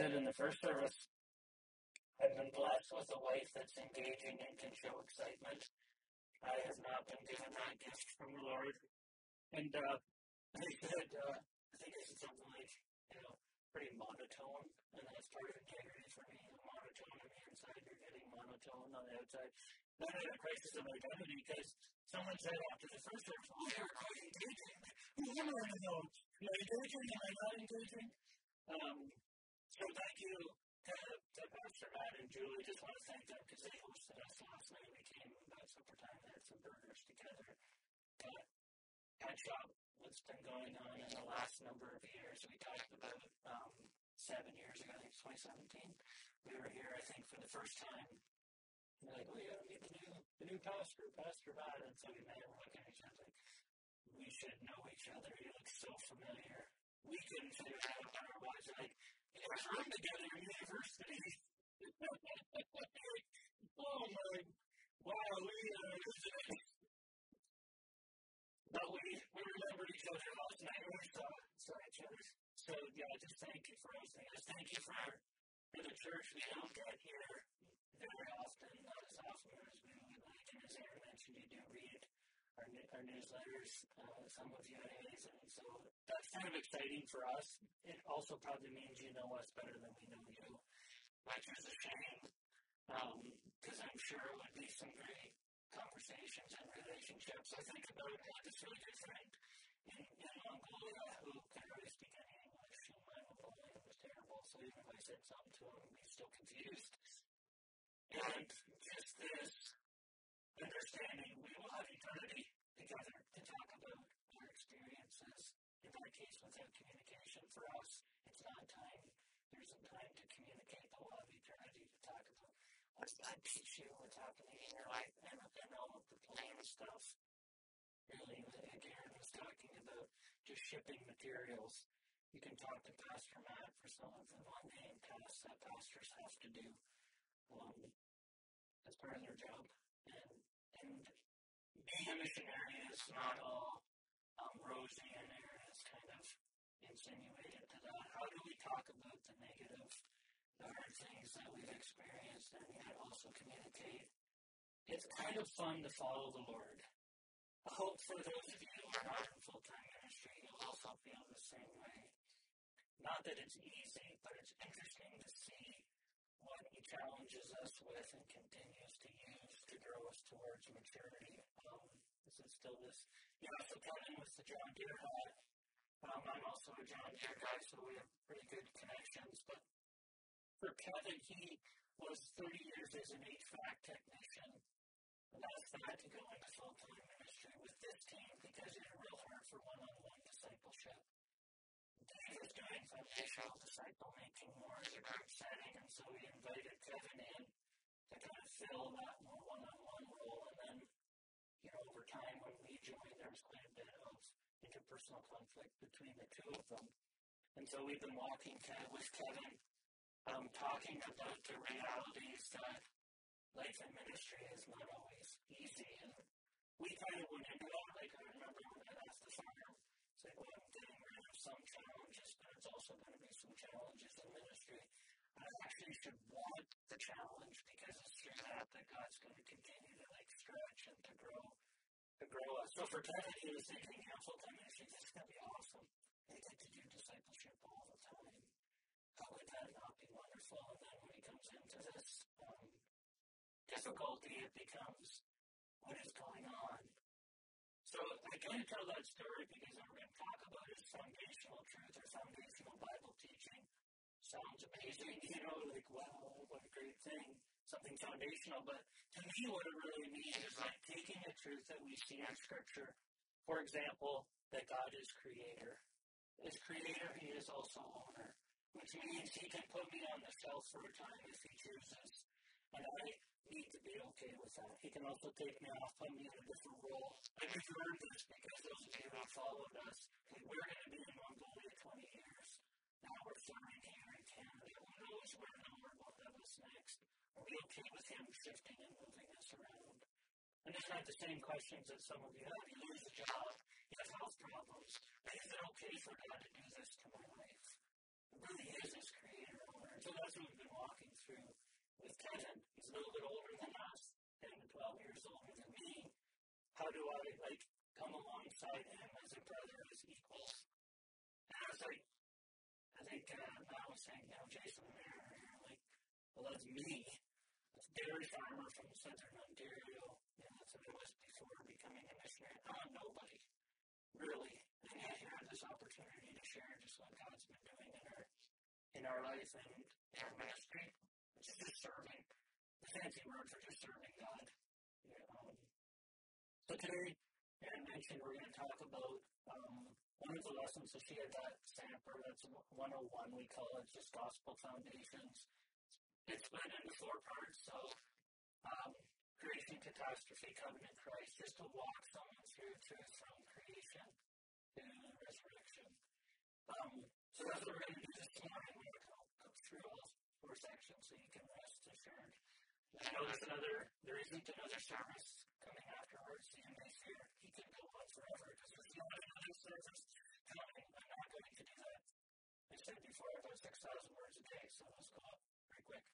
I said in the first service, I've been blessed with a wife that's engaging and can show excitement. I have not been given that gift from the Lord. And uh, I said, uh, I think this is something like, you know, pretty monotone, and that's part of integrity for me. Monotone on the inside, you're getting monotone on the outside. Then I had a crisis of identity because someone said after the first service, oh, you're quite engaging. Who am I to know? Am I engaging? Am I not engaging? Um, so thank you to, to Pastor Matt and Julie. Just want to thank them because they hosted us last night. We came about supper time and had some burgers together. But Pet Shop, what's been going on in the last number of years, we talked about um, seven years ago, I think 2017. We were here, I think, for the first time. We're like, oh yeah, meet the new, the new pastor, Pastor Matt. And so we met, we're looking at each other like, we should know each other. He looks so familiar. We couldn't figure out our you guys run together in university. oh my, wow, we uh, but we, we remembered each other last night when we saw, saw each other. So yeah, just thank you for hosting us. Thank you for, for the church. We don't get here very often, not as often as we would like. And as Aaron mentioned, you do read our, our newsletters, uh, some of you anyways, and so kind of exciting for us. It also probably means you know us better than we know you, which is a shame, because um, I'm sure it would be some great conversations and relationships. I think about it, this really friend in, in Mongolia who could really speak any English, and my Mongolian was terrible, so even if I said something to him, he's still confused. And just this understanding we will have eternity together to talk about our experiences. Our without communication, for us, it's not time. There isn't time to communicate, but we'll have eternity to talk about what's God teach you, what's happening in your life, and, and all of the plain stuff. Really, Aaron was talking about just shipping materials. You can talk to Pastor Matt for some of the mundane tasks that pastors have to do um, as part of their job. And, and being a missionary is not all um, rosy, and Aaron has kind of insinuated that. How do we talk about the negative, the hard things that we've experienced, and yet also communicate? It's kind of fun to follow the Lord. I hope for those of you who are not in full time ministry, you'll also feel the same way. Not that it's easy, but it's interesting to see what he challenges us with and continues to use to grow us towards maturity. Um, is still this. You know, so Kevin with the John Deere hat. Um, I'm also a John Deere guy, so we have pretty good connections. But for Kevin, he was 30 years as an HVAC technician. And that's that to go into full time ministry with this team because it's real hard for one on one discipleship. Dave was doing foundational disciple making more as a group setting, and so we invited Kevin in to kind of fill that more one on one role. And then, you know, over time when we joined, there was quite a interpersonal conflict between the two of them. And so we've been walking with Kevin, um, talking about the realities that life in ministry is not always easy. And we kind of went into that. Like, I remember when I asked the farmer, it's like, well, I'm getting rid of some challenges, but it's also going to be some challenges in ministry. I actually should want the challenge because it's through that that God's going to continue to like stretch and to grow, So for Kevin, he was thinking, you know, full-time ministry, this is going to be awesome. They get to do discipleship all the time. How could that not be wonderful? And then when he comes into this um, difficulty, it becomes, what is going on? So I can't tell that story because I'm going to talk about his foundational truth or foundational Bible teaching. Sounds amazing, you know, like, wow, what a great thing. Something foundational. But to me, what it really means is like taking the truth that we see in Scripture. For example, that God is creator. As creator, he is also owner, which means he can put me on the shelf for a time if he chooses. And I need to be okay with that. He can also take me off, put me in a different role. We've learned this because those of you who have followed us, we're going to be in Mongolia 20 years. Now we're serving here in Canada. Who knows where the Lord will have us next? We okay with Him shifting and moving us around? And these aren't the same questions that some of you have. You lose a job, you have health problems. But is it okay for God to do this to my life? It really is His creator And so that's what we've been walking through with Kevin. He's a little bit older than us, 10 to 12 years older than me. How do I, like, come alongside him as a brother, as equals? And I was like, I think uh, Matt was saying, you know, Jason and are like, well, that's me. Dairy farmer from southern Ontario. That's what it was before becoming a missionary. I'm nobody, really. And yet here this opportunity to share just what God's been doing in our in our life and in our ministry. It's just serving. The fancy word for just serving God. You know. So today, Aaron mentioned we're going to talk about um, one of the lessons. that she had that sampler. That's 101. We call it just gospel foundations. It's split into four parts. So um, creation, catastrophe, covenant, Christ, just to walk someone through truth from creation to resurrection. Um, so that's what we're going to do this morning. We're going to go through all four sections so you can rest assured. I know there's another, there isn't another service coming afterwards. So you may fear he can go on forever because there's not another service coming. I'm not going to do that. I said before, I about 6,000 words a day, so let's go up quick.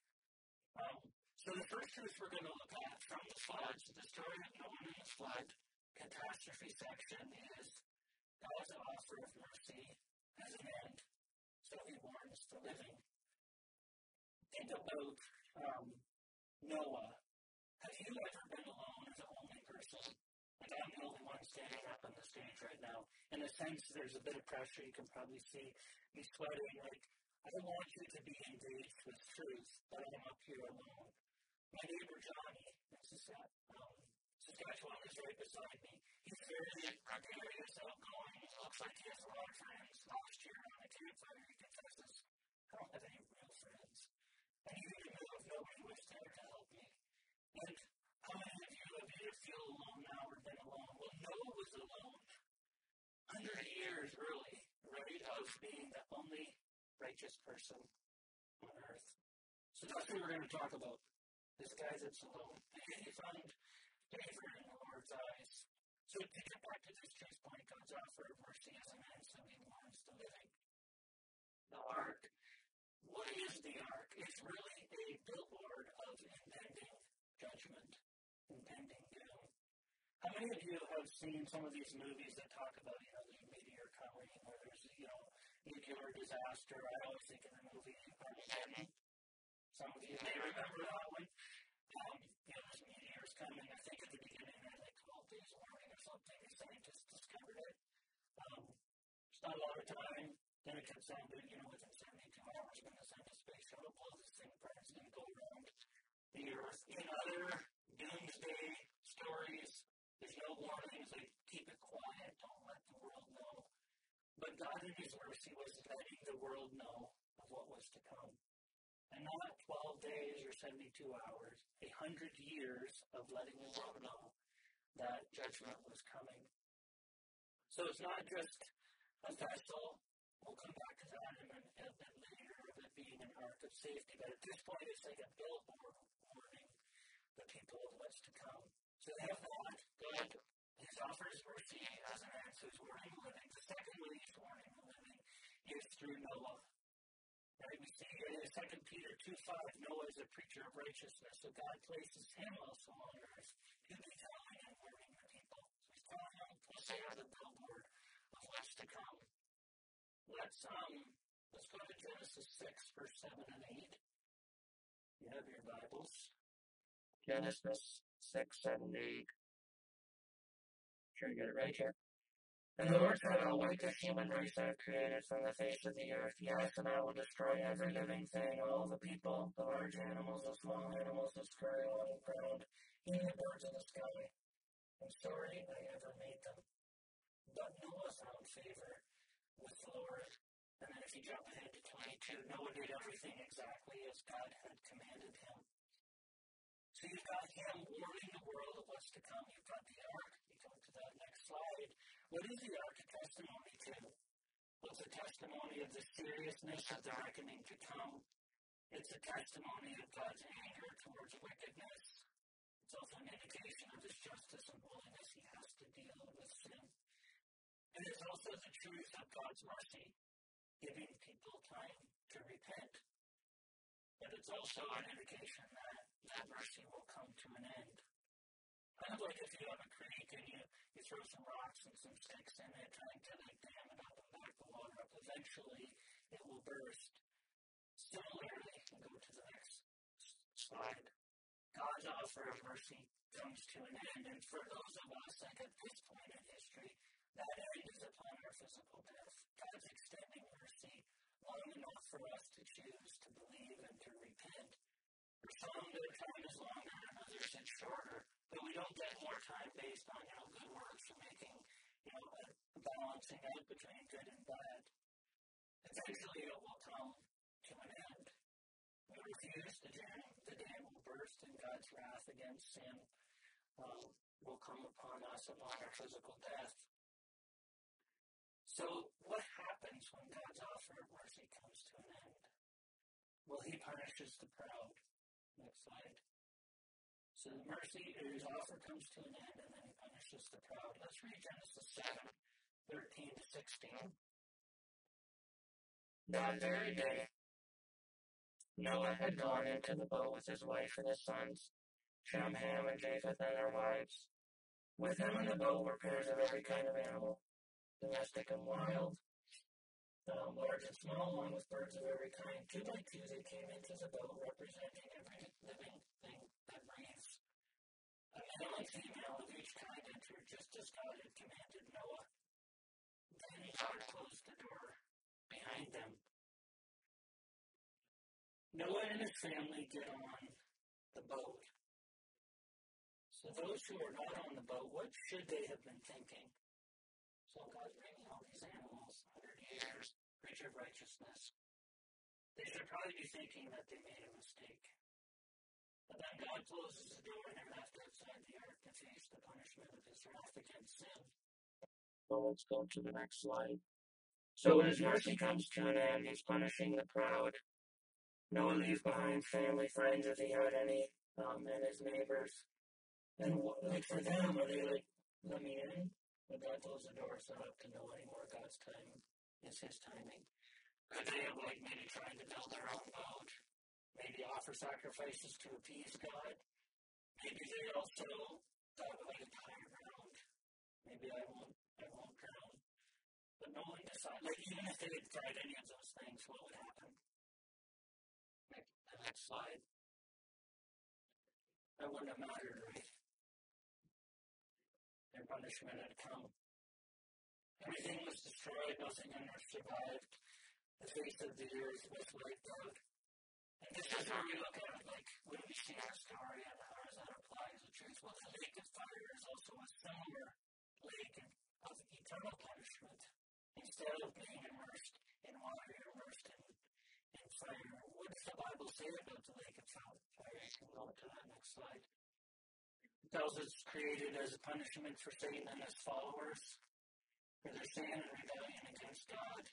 Um, so the first truth we're going to look at from the flood, the story of Noah and the flood catastrophe section is God's offer of mercy has an end, so he warns the living. Think about um, Noah. Have you ever been alone as a lonely person? Like I'm the only one standing up on the stage right now. In a sense, there's a bit of pressure. You can probably see me sweating. Like I don't want you to be engaged with truth, but I'm up here alone. My neighbor Johnny, this is that. Um, Saskatchewan is right beside me. He's very gregarious, outgoing. Looks like he has a lot of friends. Last year on a campfire, he confesses, I don't have any real friends. And even in the middle of nobody was there to help me. And how many of you have either feel alone now or been alone? Well, Noah was alone. Hundred years early, right, of being the only righteous person on earth. So that's what we're going to talk about. This guy that's alone. And he found favor in the Lord's eyes. So to get back to this truth point, God's offer of mercy as a man sending warns the living. The ark. What is the ark? It's really a billboard of impending judgment, impending doom. How many of you have seen some of these movies that talk about, you know, the meteor coming, or there's, you know, nuclear disaster? I always think of the movie Armageddon. Some of you may remember that one. Um, you know, this meteor's coming. I think at the beginning they had like 12 days warning or something. The scientists discovered it. Um, it's not a lot of time. Then it comes down to, you know, within 72 hours, we're going to send a space shuttle, blow this thing apart, it's going to go around the Earth. In other doomsday stories, there's no warnings. They keep it quiet. Don't let the world know. God, in His mercy, was letting the world know of what was to come. And not 12 days or 72 hours, a hundred years of letting the world know that judgment was coming. So it's not just a vessel. We'll come back to that in a, a bit later of it being an ark of safety. But at this point, it's like a billboard warning the people of what's to come. So they have that. God, His offers mercy as an answer, is warning the living. The second way He's warning the living is through Noah. Right? We see in 2 Peter 2 5, Noah is a preacher of righteousness, so God places him also on earth to be telling and warning the people. So he's telling them, say, the billboard of what's to come. Let's, um, let's go to Genesis 6, verse 7 and 8. You have your Bibles. Genesis 6, 7, 8. It right here. And the Lord said, I'll wipe this human race I have created from the face of the earth, yes, and I will destroy every living thing, all the people, the large animals, the small animals the scurry along the ground, even the birds of the sky. I'm sorry I ever made them. But Noah found favor with the Lord. And then if you jump ahead to 22, Noah did everything exactly as God had commanded him. So you've got him warning the world of what's to come. You've got the What is the ark a testimony to? It's a testimony of the seriousness of the reckoning to come. It's a testimony of God's anger towards wickedness. It's also an indication of his justice and holiness. He has to deal with sin. And it's also the truth of God's mercy, giving people time to repent. but it's also an indication that that mercy will come to an end. Kind of like if you have a creek and you, you throw some rocks and some sticks in it, trying to like dam it up and back the water up, eventually it will burst. Similarly, go to the next slide. God's offer of mercy comes to an end, and for those of us like at this point in history, that end is upon our physical death. God's extending mercy long enough for us to choose to believe and to repent. For some, their time is longer, and others it's shorter, but we don't get more time based on, you know, good works or making, you know, a balancing out between good and bad. Eventually it will come to an end. We refuse, the dam, the dam will burst, and God's wrath against sin um, will come upon us upon our physical death. So, what happens when God's offer of mercy comes to an end? Well, he punishes the proud. Next slide. So the mercy, his offer comes to an end, and then he punishes the proud. Let's read Genesis 7, 13 to 16. That very day, Noah had gone into the boat with his wife and his sons, Shem, Ham, and Japheth, and their wives. With them in the boat were pairs of every kind of animal, domestic and wild, um, large and small, along with birds of every kind. Two by two they came into the boat, representing every living thing that breathes. A male and female of each kind entered just as God had commanded Noah. Then God closed the door behind them. Noah and his family get on the boat. So those who are not on the boat, what should they have been thinking? So God's bringing all these animals, hundred years, preacher of righteousness. They should probably be thinking that they made a mistake. Then God closes the door the to face the punishment of against sin. Well, let's go to the next slide. So when his mercy comes to an end, he's punishing the proud. Noah leaves behind family, friends, if he had any, um, and his neighbors. And what, like for them, are they like, let me in? But God close the door, it's not up to know anymore. God's time is His timing. Could they have like maybe trying to build their own boat? Maybe offer sacrifices to appease God? Maybe they also thought like higher ground. Maybe I won't, I won't drown. But no one decided. Like even if they had tried any of those things, what would happen? Like the next slide. That wouldn't have mattered, right? Their punishment had come. Everything was destroyed, nothing on earth survived. The face of the earth was wiped out. And this is where we look at it, like, when we see our story and how does that apply as a truth? Well, the lake of fire is also a similar lake of eternal punishment. Instead of being immersed in water, you're immersed in, in fire. What does the Bible say about the lake of fire? You can go to that next slide It tells us it's created as a punishment for Satan and his followers for their sin and rebellion against God.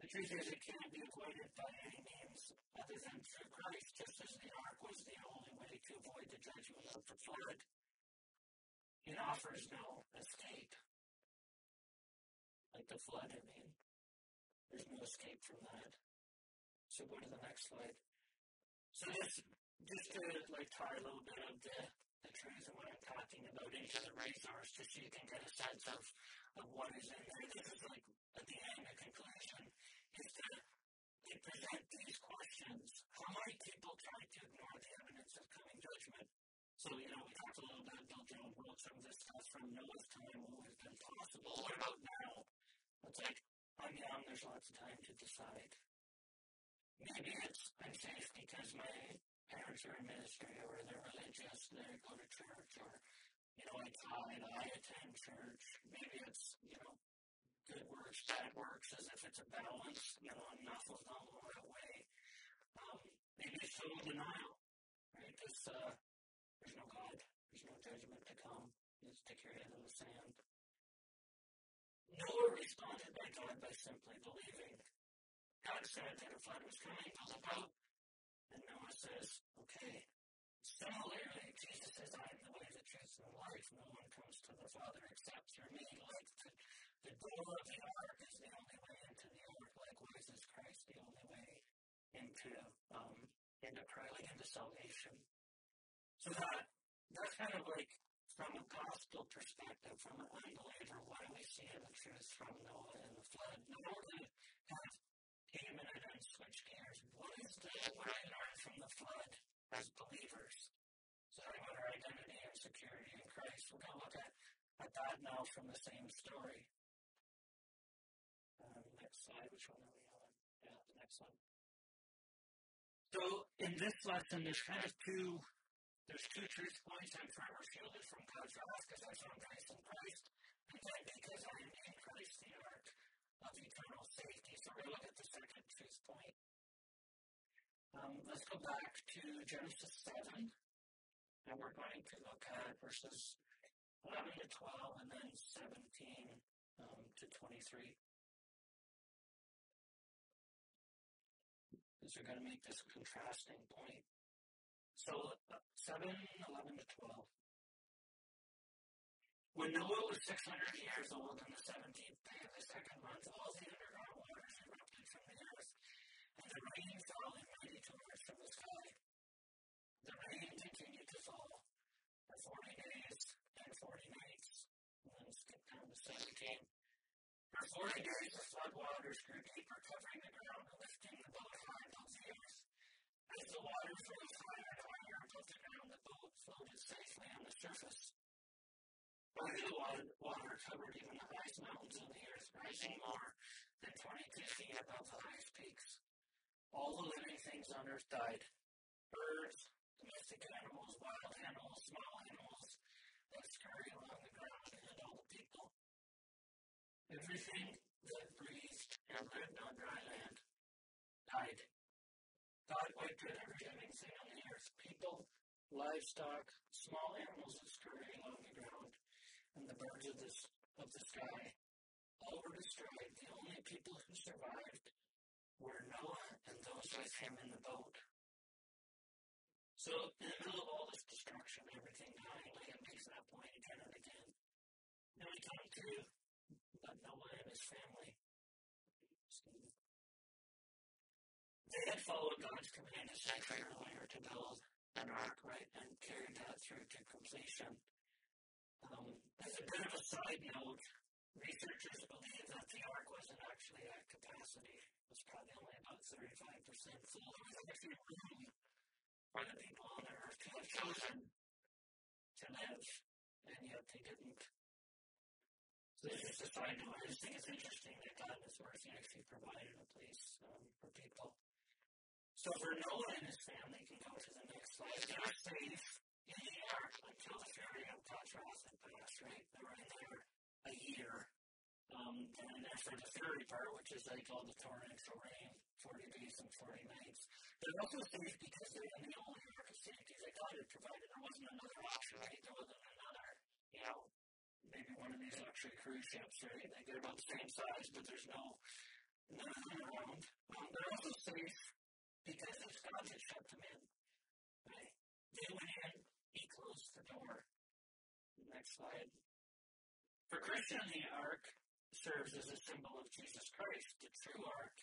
The truth is, it can't be avoided by any means other than through Christ, just as the ark was the only way to avoid the judgment of the flood. It offers no escape. Like the flood, I mean. There's no escape from that. So go to the next slide. So this, just to like tie a little bit of the the truth of what I'm talking about into the resource just so you can get a sense of, of what is in there. This is like at the end, the conclusion is they present these questions. How many people try to ignore the evidence of coming judgment? So, you know, we talked a little bit about Job wrote some of this stuff from Noah's time when it was impossible. What about now? It's like, I'm um, young, there's lots of time to decide. Maybe it's I'm safe because my parents are in ministry or they're religious, they go to church, or, you know, I tithe, I attend church. Maybe it's, you know, good works, bad works, as if it's a balance, you know, enough of them go that way. Um, maybe it's total denial, right? Because uh, there's no God, there's no judgment to come. Just stick your head in the sand. Noah responded by God by simply believing. God said that a flood was coming, build a boat, and Noah says, okay. Similarly, Jesus says, I am the way, the truth, and the life. No one comes to the Father except through me. Like the, the door of the ark is the only way into the ark. Likewise is Christ the only way into um, into Christ, into salvation. So that that's kind of like from a gospel perspective, from an unbeliever, why we see the truth from Noah and the flood. To have came in and switch gears. What is the what I learned from the flood as believers? So about our identity and security in Christ. We're going to look at, at that now from the same story. Which one we on? Yeah, the next one. So in this lesson, there's kind of two there's two truth points. I'm forever shielded from God's wrath because I found grace in Christ, and then because I am in Christ, the ark of eternal safety. So to look at the second truth point. Um, let's go back to Genesis 7, and we're going to look at verses 11 to 12 and then 17 um, to 23. We're going to make this contrasting point. So, uh, 7, 11 to 12. When Noah was 600 years old on the 17th day of the second month, all the underground waters erupted from the earth, and the rain fell in mighty torrents from the sky. The rain continued to fall for 40 days and 40 nights. And then skip down to 17. For 40 days, the flood waters grew deeper, covering the ground and lifting the boat high. As the waters rose higher and higher above the ground, the boat floated safely on the surface. By the water, water covered even the highest mountains on the earth, rising more than 22 feet above the highest peaks. All the living things on earth died birds, domestic animals, wild animals, small animals that scurry along the ground, and all the people. Everything that breathed and lived on dry land died. God wiped out every living on the earth people, livestock, small animals that scurry along the ground, and the birds of, this, of the sky. All were destroyed. The only people who survived were Noah and those with him in the boat. So, in the middle of all this destruction, everything dying, Liam makes that point again and again. Then we come to Noah and his family. Command a century earlier to build an ark, right, and carried that through to completion. Um, as a bit of a side note, researchers believe that the ark wasn't actually at capacity. It was probably only about 35% full. There was actually room for the people on earth to have chosen to live, and yet they didn't. So this is a side note. I just think it's interesting that God is working actually provided a place um, for people. So for Noah and his family can go to the next slide. They're safe in the ark until the fury of God's wrath had passed, right? They were in there a year. Um, and then after the fury part, which is they call the torrential rain, 40 days and 40 nights. They're also safe because they're in the only ark of safety that God had provided. There wasn't another option, right? There wasn't another, you know, maybe one of these luxury cruise ships, right? They're about the same size, but there's no none around. Um, they're also safe because it's God that shut them in. Right? They went in, he closed the door. Next slide. For Christian, the ark serves as a symbol of Jesus Christ, the true ark.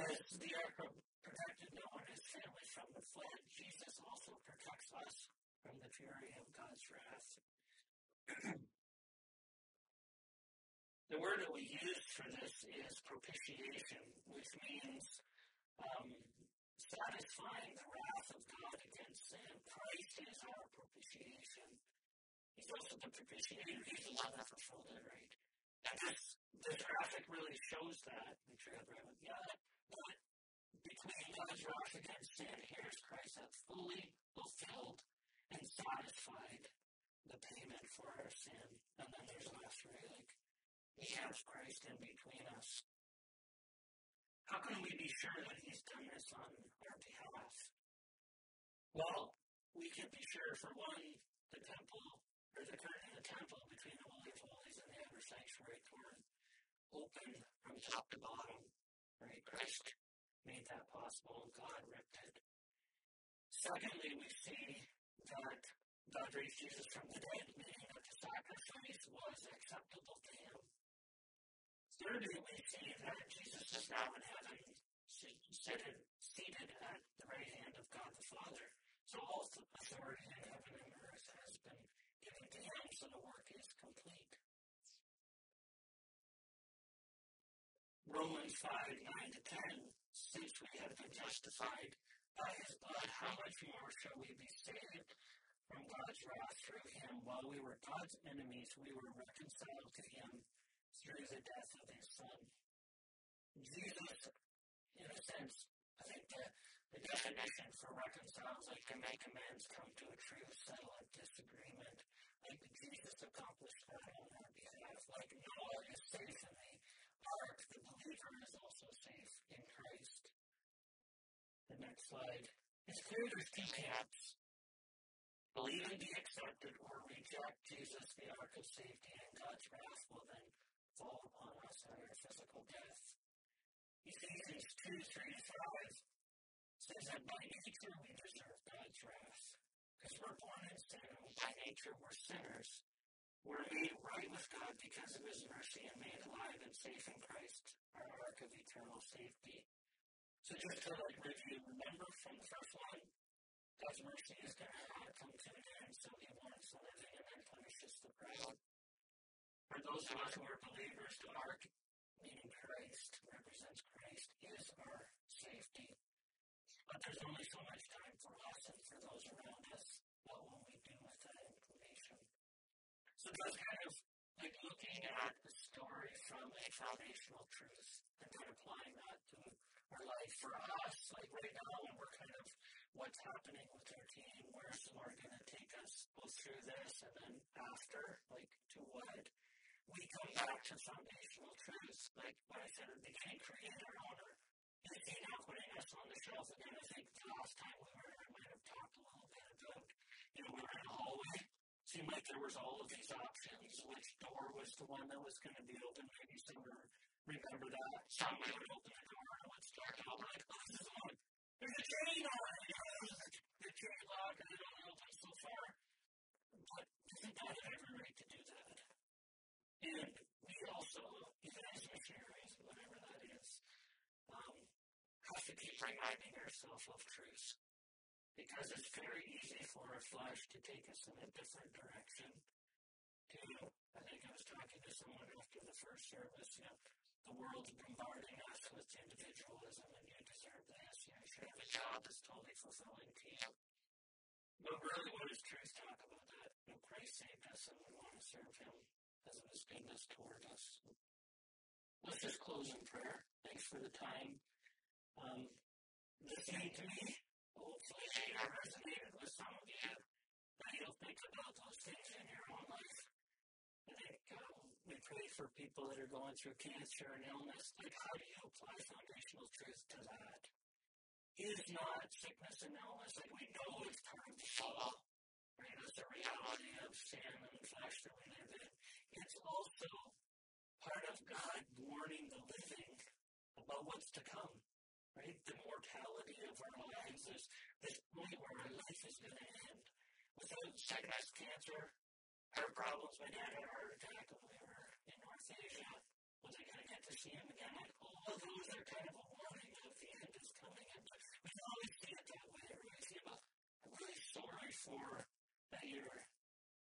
As the ark protected Noah and his family from the flood, Jesus also protects us from the fury of God's wrath. the word that we use for this is propitiation, which means um, satisfying the wrath of God against sin. Christ is our propitiation. He's also the propitiator. He's the one that fulfilled it, right? And this, the graphic really shows that. Make sure I have right with yeah, but between God's wrath against sin, here's Christ that fully fulfilled and satisfied the payment for our sin. And then there's last, right? Like, he has Christ in between us. How can we be sure that He's done this on our behalf? Well, we can be sure, for one, the temple, or the curtain in the temple between the Holy of Holies and the outer sanctuary court open from top to bottom. Right? Christ made that possible, and God ripped it. Secondly, we see that God raised Jesus from the dead, meaning that the sacrifice was acceptable to Him. Thirdly, we see that Jesus is now in heaven, seated, seated at the right hand of God the Father. So all authority in heaven and earth has been given to him, so the work is complete. Romans 5, 9 to 10, since we have been justified by his blood, how much more shall we be saved from God's wrath through him? While we were God's enemies, we were reconciled to him through the death of his son. Jesus, in a sense, I think the, the definition for reconcile is like to make amends, come to a true, settle a disagreement. Like Jesus accomplished that on our behalf. Like Noah is safe in the ark, the believer is also safe in Christ. The next slide. It's clear there's two camps. Believe and be accepted or reject Jesus, the ark of safety, and God's wrath will then fall upon us in our physical death. Ephesians 2 3 to 5 says that by nature we deserve God's wrath. Because we're born in sin, by nature we're sinners. We're made right with God because of His mercy and made alive and safe in Christ, our ark of eternal safety. So just to like review, remember from the first one, God's mercy is going to come to an end, so He warns the living and then punishes the proud. For those of us who are believers, the ark, meaning Christ, represents Christ, is our safety. But there's only so much time for us and for those around us. What will we do with that information? So that's kind of like looking at the story from a foundational truth and then applying that to our life. For us, like right now, when we're kind of what's happening with our team, where's the Lord going to take us both through this and then after, like to what? We come back to foundational truths, like what I said at the beginning, creator, owner. Is he now putting us on the shelf again? I think the last time we were I might have talked a little bit about, you know, we were in a hallway. Seemed like there was all of these options. Which door was the one that was going to be open? Maybe some remember that. Somebody would open the door and it would start out like, oh, this is on. There's a chain on it. The chain lock and it only opens so far. But isn't have every right to do that? And we also, even as missionaries, whatever that is, um, have to keep reminding ourselves of truth. Because it's very easy for our flesh to take us in a different direction. To, I think I was talking to someone after the first service, you know, the world's bombarding us with individualism and you deserve this, you, know, you should have a job that's totally fulfilling to you. But really, what does truth talk about that? You know, Christ saved us and we want to serve Him because of His goodness toward us. Let's just close in prayer. Thanks for the time. Um, listening to me, hopefully I resonated with some of you. Now you'll think about those things in your own life. I think um, we pray for people that are going through cancer and illness. Like, how do you apply foundational truth to that? Is not sickness and illness like we know it's time to fall. Right? It's a reality of sin and the flesh that we live in. It's also part of God warning the living about what's to come. Right? The mortality of our lives is this point where our life is going to end. Without sickness, cancer, our problems, my dad had a heart attack when we in North Asia. Was I going to get to see him again? Like, all of those are kind of a warning of the end is coming. And we always see it that way. Right? See, I'm really sorry for that you're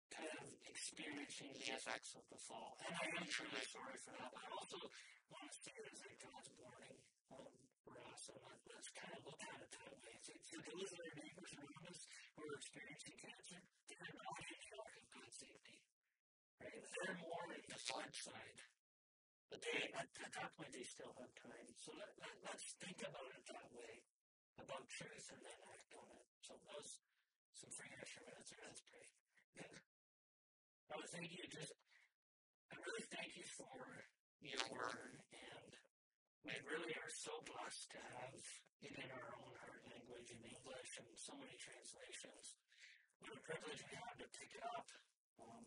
kind of experiencing the effects of the fall. And I am truly sorry for that. But I also want to it as like God's warning um, for us. And let, let's kind of look at it that way. So, so those are our neighbors around us who are experiencing cancer. They're not in the ark of God's safety. Right? They're more in the flood side. But they, at, at that point, they still have time. So let, let, let's think about it that way, about truth, and then act on it. So those, some free extra minutes, let's pray. I would thank you just, I really thank you for your word, and we really are so blessed to have it in our own heart language in English and so many translations. What a privilege we have to pick it up. Um,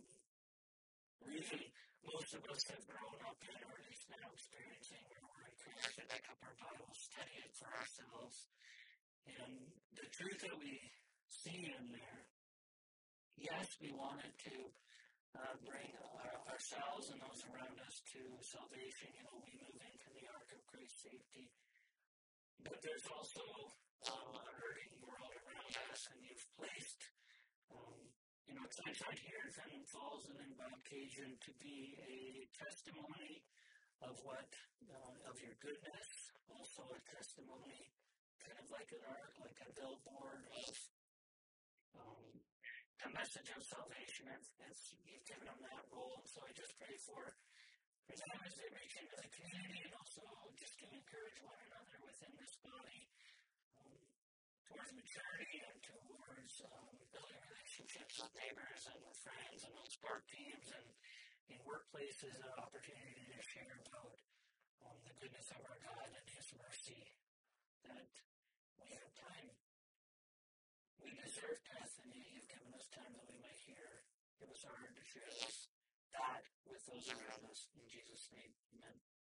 really, most of us have grown up in, or at least now experiencing, where we're encouraged to pick up our Bible, study it for ourselves. And the truth that we see in there, yes, we wanted to uh, bring our, ourselves and those around us to salvation. You know, we move into the ark of Christ's safety. but there's also um, a hurting world around us, and you've placed, um, you know, Sunshine here in Fenelon Falls and in to be a testimony of what, uh, of your goodness, also a testimony, kind of like an ark, like a billboard of um, the message of salvation. It's, it's, you've given them that role, so I just pray for for them as they reach into the community and also just to encourage one another within this body um, towards maturity and towards um, building relationships with neighbors and with friends and on sport teams and in workplaces an opportunity to share about um, the goodness of our God and His mercy that we have time. We deserve death, and yet you've given us time that we might this, that with those around us. In Jesus' name, amen.